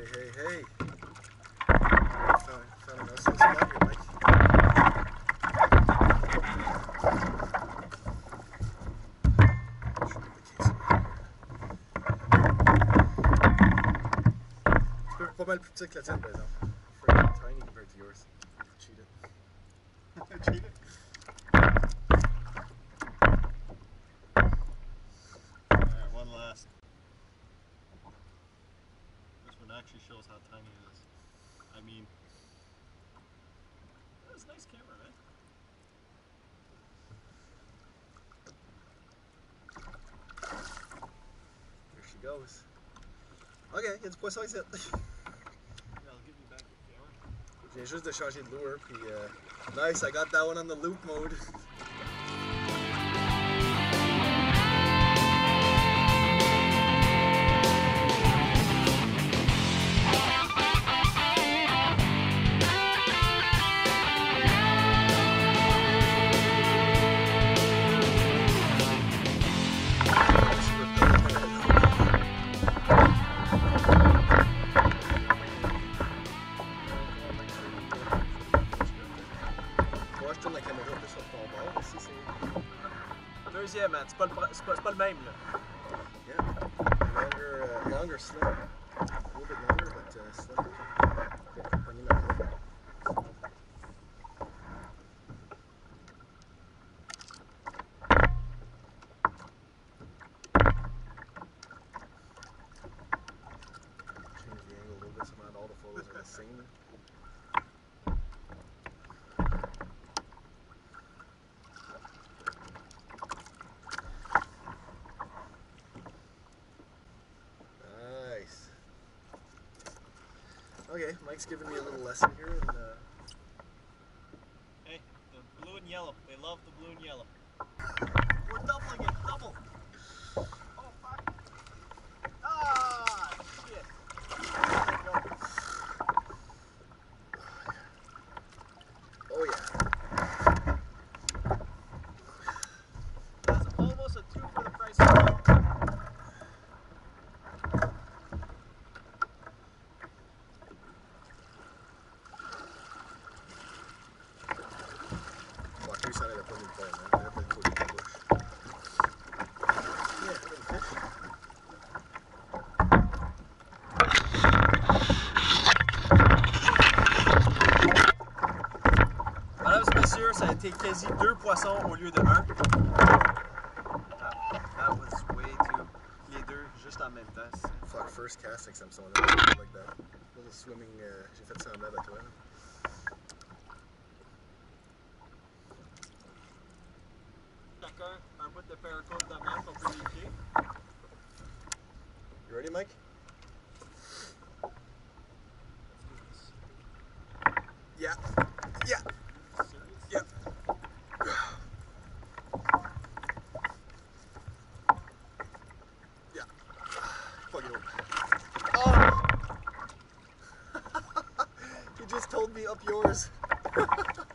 Hey, hey, hey. Pas mal plus petit que la tienne, par exemple. Tiny compared to yours. Cheat it. Cheat it. Alright, one last. One actually shows how tiny it is. I mean, that's a nice camera, man. Here she goes. Ok, il y a du poisson ici. Yeah, I'll give you back the camera. Juste de changer de lure, puis euh, nice, I got that one on the loop mode. C'est. Deuxième, man. C'est pas, pas, pas le même, là. Yeah. Longer, uh, longer slim. A little bit longer, but uh, slim. Okay, Mike's giving me a little lesson here, and uh, Hey, the blue and yellow. They love the blue and yellow. We're doubling it. Double. Oh, fuck. Ah, shit. There we go. oh yeah. That's almost a two for the price of one. Fuck, lui, ça n'avait pas mis le point, man. Il avait pas le coup de la bouche. Yeah, little fish. Madame ça a été quasi deux poissons au lieu de un. That, that was way too. Les deux, juste en même temps. Fuck, first cast avec Samson, là, like that. Little swimming, euh, j'ai fait semblant avec toi. là. Un de même peut vérifier. You ready, Mike? Yeah. Yeah. Fuck it. Oh! he just told me up yours.